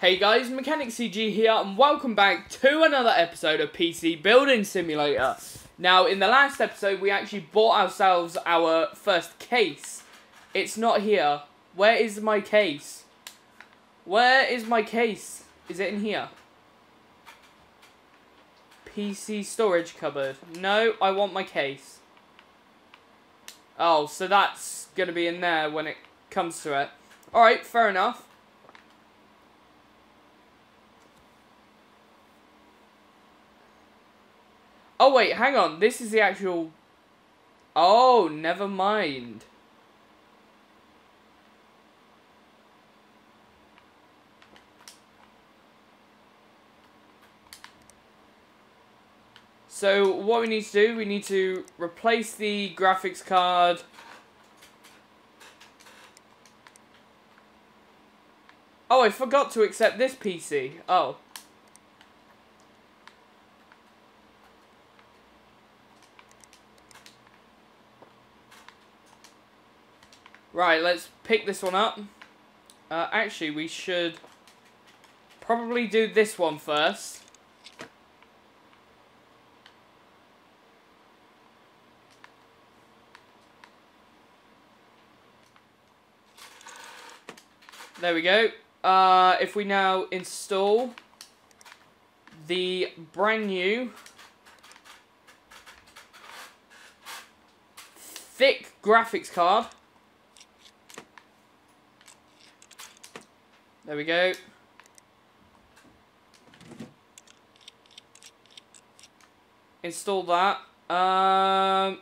Hey guys, Mechanic CG here, and welcome back to another episode of PC Building Simulator. Now, in the last episode, we actually bought ourselves our first case. It's not here. Where is my case? Where is my case? Is it in here? PC storage cupboard. No, I want my case. Oh, so that's going to be in there when it comes to it. Alright, fair enough. Oh, wait, hang on. This is the actual... Oh, never mind. So, what we need to do, we need to replace the graphics card... Oh, I forgot to accept this PC. Oh. Right, let's pick this one up. Uh, actually, we should probably do this one first. There we go. Uh, if we now install the brand new thick graphics card. There we go. Install that. Um,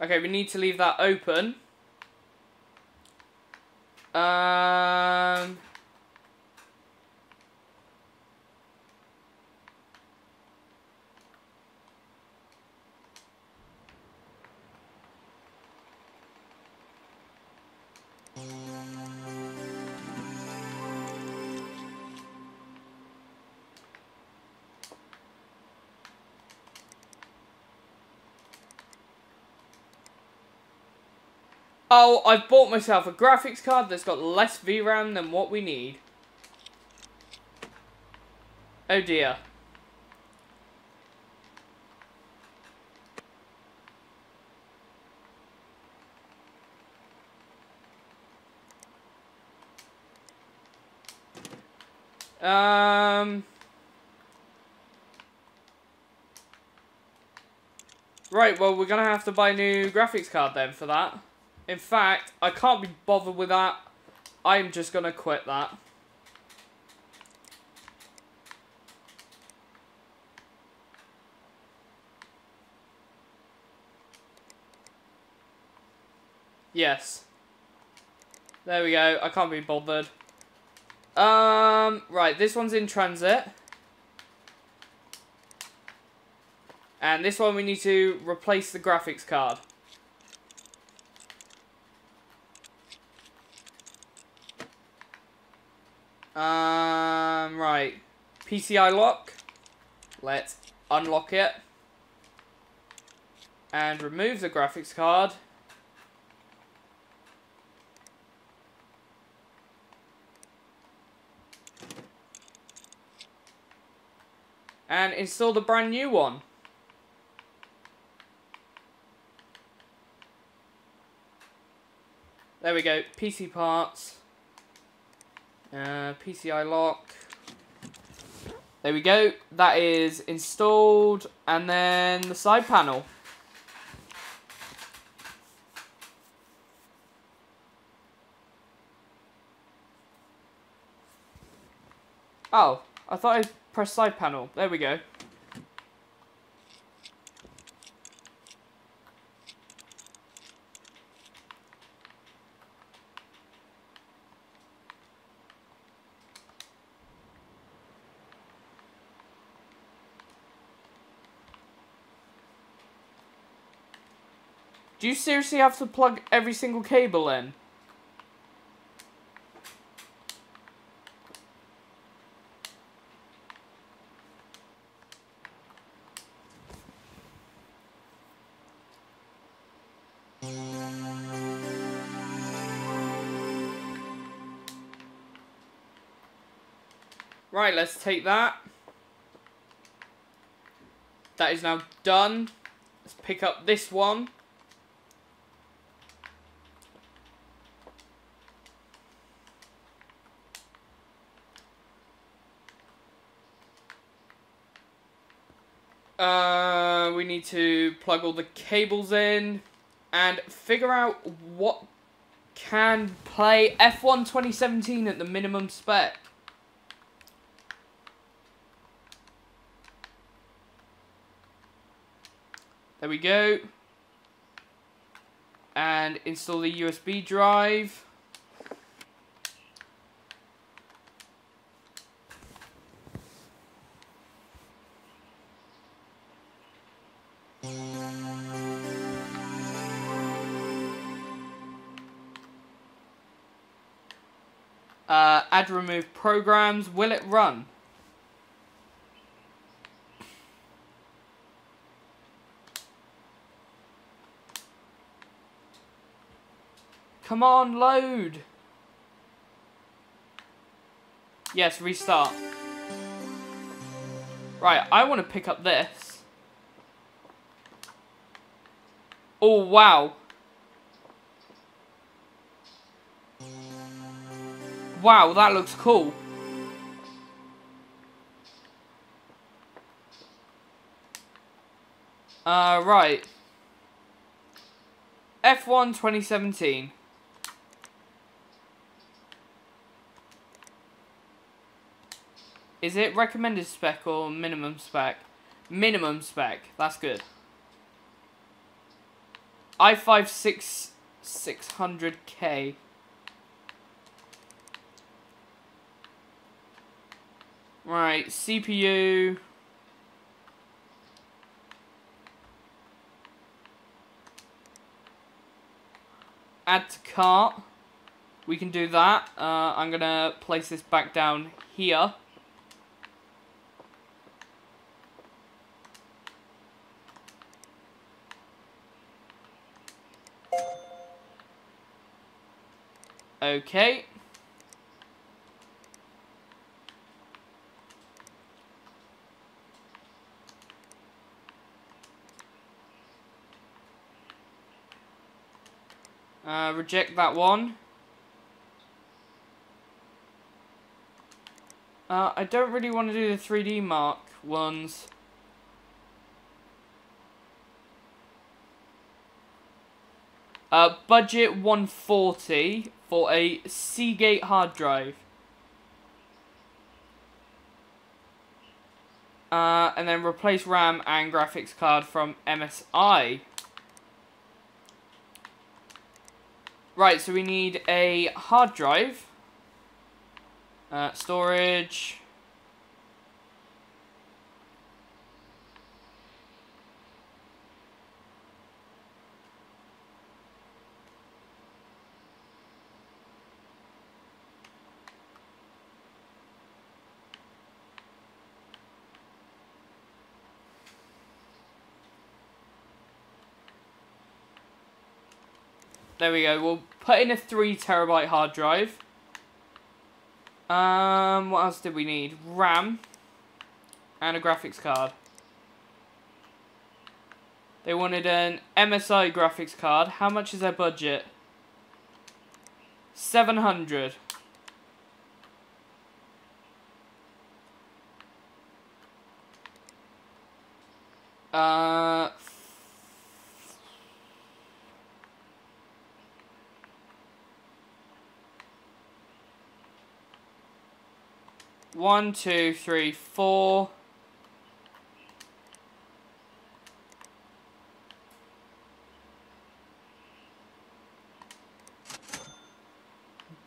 okay, we need to leave that open. Um... Oh, I've bought myself a graphics card that's got less VRAM than what we need. Oh dear. Um... Right, well, we're going to have to buy a new graphics card then for that. In fact, I can't be bothered with that. I'm just going to quit that. Yes. There we go. I can't be bothered. Um, right, this one's in transit. And this one we need to replace the graphics card. Um, right. PCI lock. Let's unlock it. And remove the graphics card. And install the brand new one. There we go. PC parts. Uh, PCI lock. There we go. That is installed. And then the side panel. Oh, I thought I pressed side panel. There we go. Do you seriously have to plug every single cable in? Right, let's take that. That is now done. Let's pick up this one. Uh, we need to plug all the cables in and figure out what can play F1 2017 at the minimum spec. We go. And install the USB drive. Uh, add remove programs. Will it run? Come on, load. Yes, restart. Right, I want to pick up this. Oh, wow. Wow, that looks cool. Uh, right. F1 2017. Is it recommended spec or minimum spec? Minimum spec. That's good. i5 6 600K. Right, CPU. Add to cart. We can do that. Uh, I'm going to place this back down here. Okay. Uh, reject that one. Uh, I don't really want to do the 3D Mark ones. Uh, budget 140 for a Seagate hard drive. Uh, and then replace RAM and graphics card from MSI. Right, so we need a hard drive. Uh, storage. There we go. We'll put in a 3 terabyte hard drive. Um, what else did we need? RAM. And a graphics card. They wanted an MSI graphics card. How much is their budget? 700. Uh, One, two, three, four.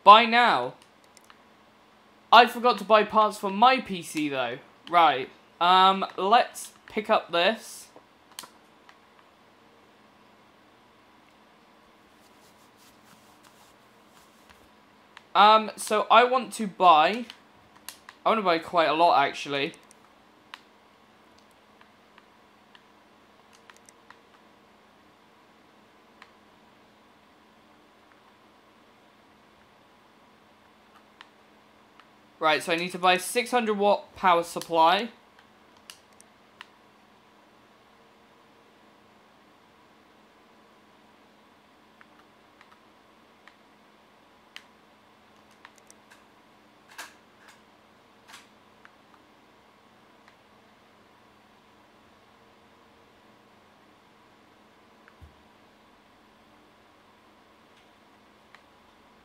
Buy now. I forgot to buy parts for my PC though. Right. Um, let's pick up this. Um, so I want to buy I'm going to buy quite a lot, actually. Right, so I need to buy 600 watt power supply.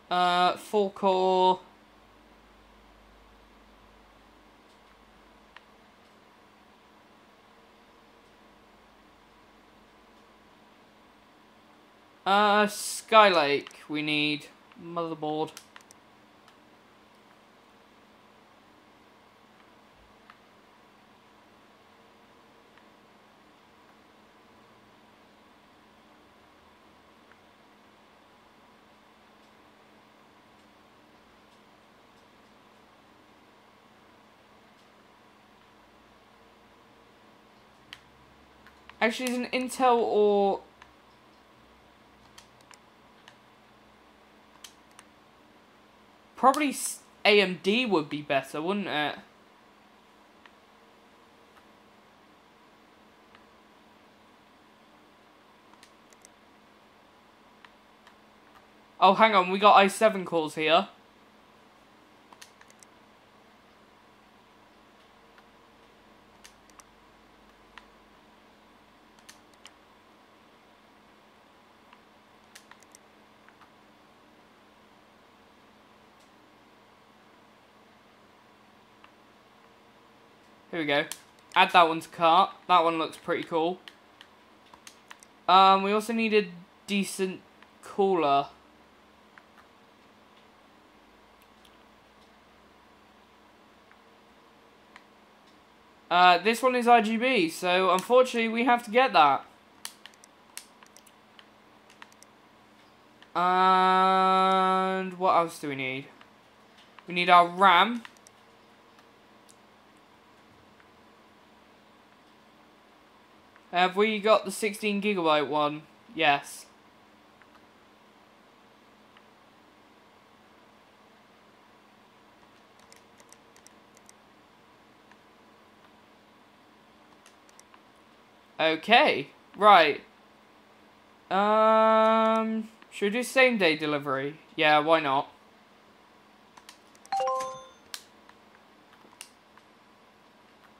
Uh, full core. Uh, Skylake, we need motherboard. Actually, is an Intel or Probably AMD would be better, wouldn't it? Oh, hang on, we got i7 cores here. Here we go. Add that one to cart. That one looks pretty cool. Um, we also need a decent cooler. Uh, this one is RGB, so unfortunately we have to get that. And what else do we need? We need our RAM. Have we got the 16 gigabyte one? Yes. Okay, right. Um, should we do same day delivery? Yeah, why not?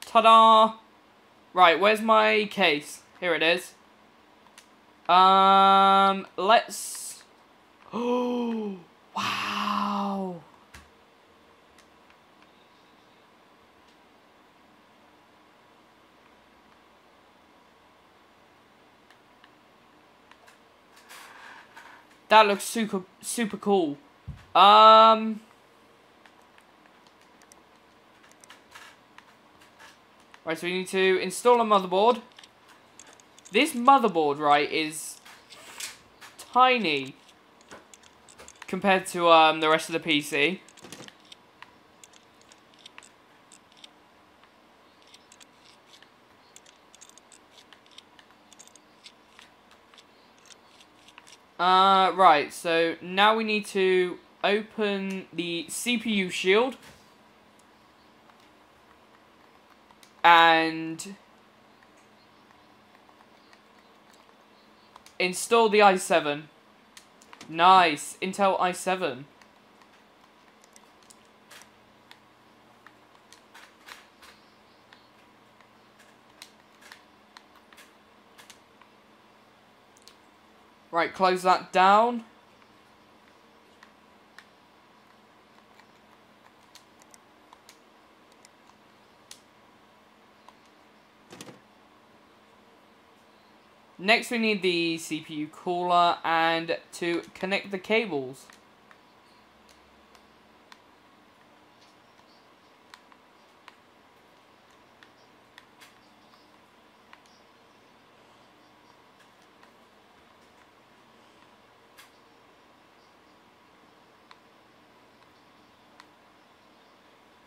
Ta-da! Right, where's my case? Here it is. Um, let's... Oh, wow. That looks super, super cool. Um... Right, so we need to install a motherboard. This motherboard, right, is tiny compared to um, the rest of the PC. Uh, right, so now we need to open the CPU shield. And install the i7. Nice, Intel i7. Right, close that down. Next we need the CPU cooler and to connect the cables.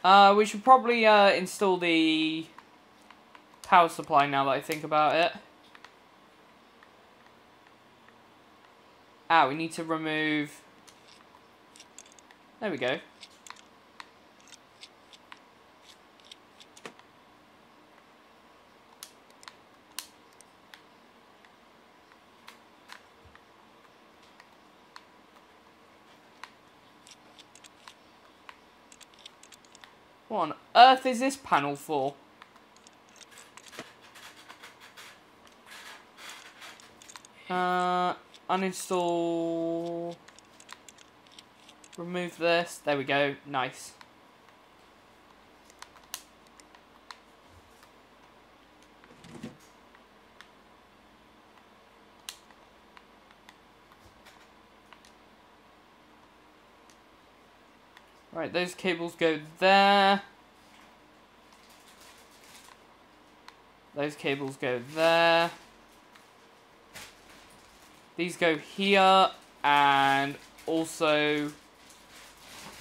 Uh, we should probably uh, install the power supply now that I think about it. Ah, we need to remove... There we go. What on earth is this panel for? Uh, uninstall. Remove this. There we go. Nice. Right, those cables go there. Those cables go there. These go here, and also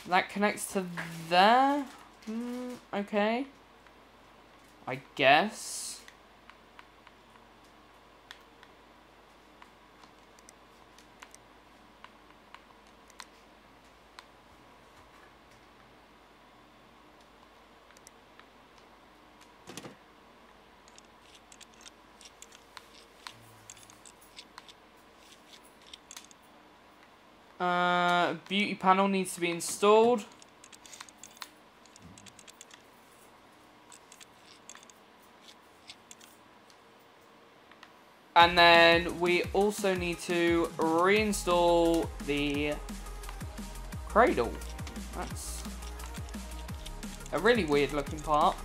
that connects to there. Mm, okay. I guess. Uh, beauty panel needs to be installed. And then we also need to reinstall the cradle. That's a really weird looking part.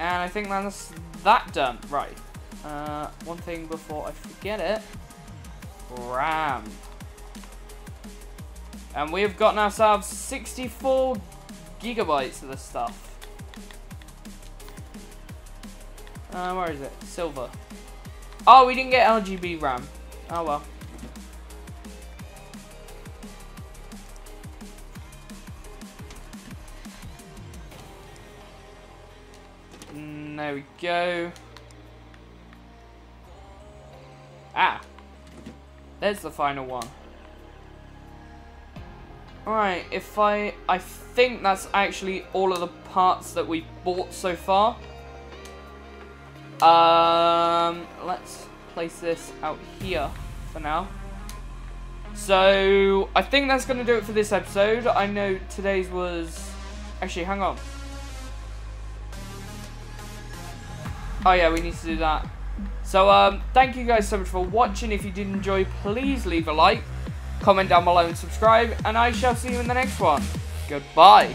And I think that's that done. Right. Uh, one thing before I forget it. RAM. And we've gotten ourselves 64 gigabytes of this stuff. Uh, where is it? Silver. Oh, we didn't get RGB RAM. Oh well. There we go. Ah. There's the final one. Alright, if I... I think that's actually all of the parts that we bought so far. Um, let's place this out here for now. So, I think that's going to do it for this episode. I know today's was... Actually, hang on. Oh yeah, we need to do that. So, um, thank you guys so much for watching. If you did enjoy, please leave a like, comment down below and subscribe. And I shall see you in the next one. Goodbye.